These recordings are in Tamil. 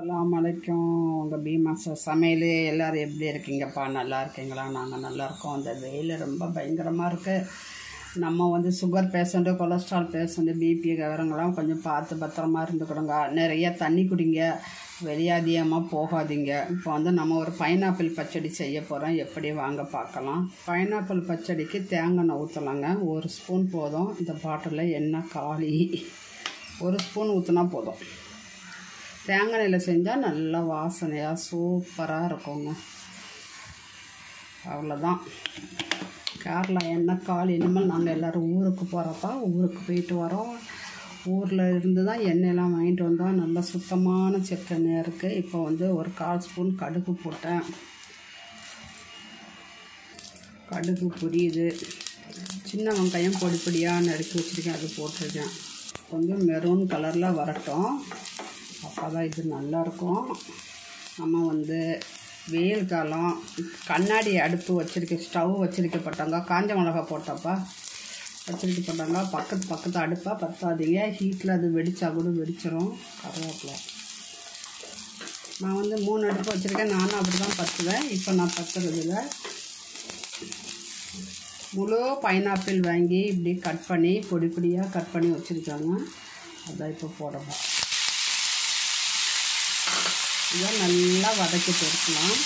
அலாம் வலைக்கும் உங்கள் பீமாச சமையல் எல்லோரும் எப்படி இருக்கீங்கப்பா? நல்லா இருக்கீங்களா? நாங்கள் நல்லா இருக்கோம். இந்த வெயில் ரொம்ப பயங்கரமாக இருக்குது நம்ம வந்து sugar patient cholesterol patient BP கவரங்களாம் கொஞ்சம் பார்த்து பத்திரமா இருந்துக்கிடுங்க. நிறைய தண்ணி குடிங்க. வெளியே அதிகமாக போகாதீங்க. இப்போ வந்து நம்ம ஒரு பைனாப்பிள் பச்சடி செய்ய போகிறோம் எப்படி வாங்க பார்க்கலாம். பைனாப்பிள் பச்சடிக்கு தேங்காய் எண்ணெய் ஊற்றலாங்க ஒரு ஸ்பூன் போதும். இந்த பாட்டிலில் எண்ணெய் காலி. ஒரு ஸ்பூன் ஊற்றினா போதும். தேங்காய் எண்ணெயில் செஞ்சால் நல்லா வாசனையாக சூப்பராக இருக்குங்க. அவ்வளோதான் கேரளா எண்ணெய் கால் இனிமேல் நாங்கள் எல்லோரும் ஊருக்கு போகிறப்ப ஊருக்கு போயிட்டு வரோம். ஊரில் இருந்து தான் எண்ணெயெல்லாம் வாங்கிட்டு வந்தோம். நல்லா சுத்தமான செக்கெண்ணெய் இருக்குது இப்போ வந்து ஒரு கால் ஸ்பூன் கடுகு போட்டேன். கடுகு புரியுது. சின்ன வெங்காயம் பொடி பொடியாக நறுக்கி வச்சுருக்கேன். அது போட்டிருக்கேன். கொஞ்சம் மெரூன் கலரில் வரட்டும். அப்போ தான் இது நல்லாயிருக்கும். நம்ம வந்து வெயில் காலம் கண்ணாடி அடுப்பு வச்சுருக்க ஸ்டவ் வச்சிருக்கப்பட்டாங்க காஞ்ச மிளகா போட்டப்பா வச்சிருக்கப்பட்டாங்க பக்கத்து பக்கத்து அடுப்பாக பற்றாதீங்க ஹீட்டில் அது வெடித்தா கூட வெடிச்சிரும் கருவேப்பிலை. நான் வந்து மூணு அடுப்பு வச்சுருக்கேன் நானும் அப்படி தான் பற்றுவேன் இப்போ நான் பற்றுறதில்ல முழு பைனாப்பிள் வாங்கி இப்படி கட் பண்ணி பொடி பொடியாக கட் பண்ணி வச்சுருக்காங்க. அதான் இப்போ போடணும். இதை நல்லா வதக்கி பொறுக்கலாம்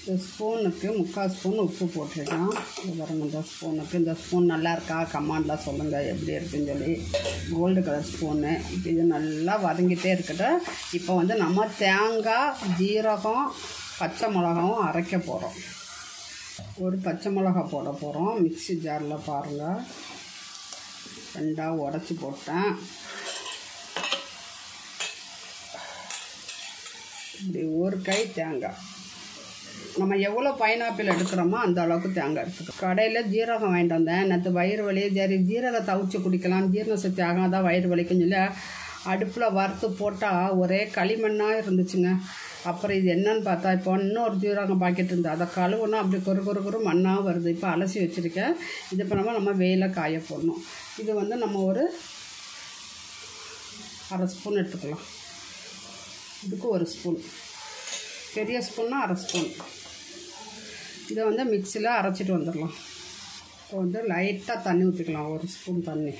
இந்த ஸ்பூனுக்கு முக்கால் ஸ்பூன் உப்பு போட்டிருக்கேன் பாருங்க இந்த ஸ்பூனுக்கு. இந்த ஸ்பூன் நல்லா இருக்கா? கமாண்டில் சொல்லுங்கள் எப்படி இருக்குன்னு சொல்லி. Gold colour spoon. இப்போ இது நல்லா வதங்கிட்டே இருக்கட்டும் இப்போ வந்து நம்ம தேங்காய் ஜீரகம் பச்சை மிளகாவும் அரைக்க போகிறோம் ஒரு பச்சை மிளகா போட போகிறோம் மிக்ஸி ஜாரில் பாருங்கள் ரெண்டாக உடச்சி போட்டேன். இப்படி ஒரு கை தேங்காய். நம்ம எவ்வளோ பைனாப்பிள் எடுக்கிறோமோ அந்த அளவுக்கு தேங்காய் எடுத்துக்கோ கடையில் ஜீரகம் வாங்கிட்டு வந்தேன். நேற்று வயிறு வலி சரி ஜீரகம் தவிச்சு குடிக்கலாம். ஜீரண சக்தி ஆகாதான் வயிறு வலிக்குன்னு சொல்லி அடுப்பில் வறுத்து போட்டால் ஒரே களிமண்ணாக இருந்துச்சுங்க. அப்புறம் இது என்னன்னு பார்த்தா இப்போ இன்னொரு ஜீரகம் பாக்கெட் இருந்து அதை கழுவுனா அப்படி குறு குறு குறு மண்ணாக வருது. இப்போ அலசி வச்சுருக்கேன். இது பண்ணாமல் நம்ம வெயில காய போடணும். இது வந்து நம்ம ஒரு அரை ஸ்பூன் எடுத்துக்கலாம். இதுக்கு ஒரு ஸ்பூன். பெரிய ஸ்பூன்னா அரை ஸ்பூன். இதை வந்து மிக்சியில் அரைச்சிட்டு வந்துடலாம். இப்போ வந்து லைட்டாக தண்ணி ஊற்றிக்கலாம் ஒரு ஸ்பூன் தண்ணி.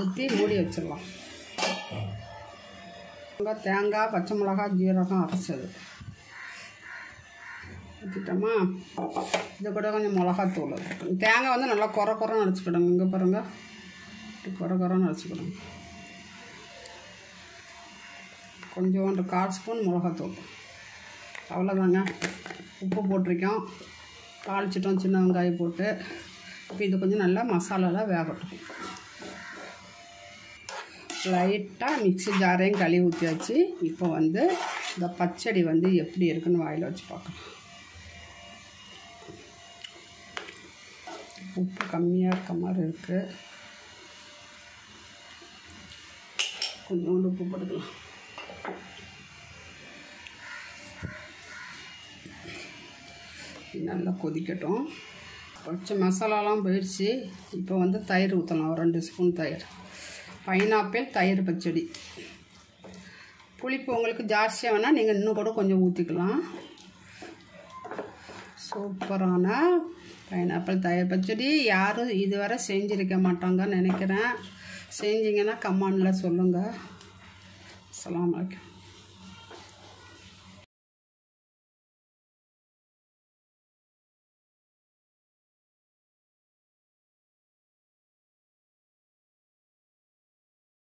ஊற்றி மூடி வச்சிடலாம். தேங்காய் பச்சை மிளகாய் ஜீரகம் அரைச்சது. ஊற்றிட்டோமா இதை கூட கொஞ்சம் மிளகாத்தூள். தேங்காய் வந்து நல்லா குறை குறைன்னு அரைச்சிக்கிடுங்க. இங்கே பாருங்கள் குறை குறைன்னு அரைச்சிக்கிடுங்க. கொஞ்சோண்டு கால் ஸ்பூன் மிளகாத்தூள். அவ்வளோதாங்க உப்பு போட்டிருக்கோம். தாளிச்சிட்டோம் சின்ன வெங்காயம் போட்டு. இப்போ இது கொஞ்சம் நல்லா மசாலாலாம் வேகட்டும். லைட்டாக மிக்ஸி ஜாரையும் கழுவி ஊற்றியாச்சு இப்போ வந்து இந்த பச்சடி வந்து எப்படி இருக்குன்னு வாயில் வச்சு பார்க்கலாம். உப்பு கம்மியாக இருக்க மாதிரி இருக்குது கொஞ்சோண்டு உப்பு போட்டுக்கலாம். நல்லா கொதிக்கட்டும். பச்சை மசாலாலாம் போயிடுச்சு. இப்போ வந்து தயிர் ஊற்றலாம் ஒரு ரெண்டு ஸ்பூன் தயிர். பைனாப்பிள் தயிர் பச்சடி. புளிப்பு உங்களுக்கு ஜாஸ்தியாக வேணால் நீங்கள் இன்னும் கூட கொஞ்சம் ஊற்றிக்கலாம் சூப்பரான பைனாப்பிள் தயிர் பச்சடி. யாரும் இதுவரை செஞ்சுருக்க மாட்டாங்கன்னு நினைக்கிறேன். செஞ்சிங்கன்னா கம்மானில் சொல்லுங்கள் السلام عليكم.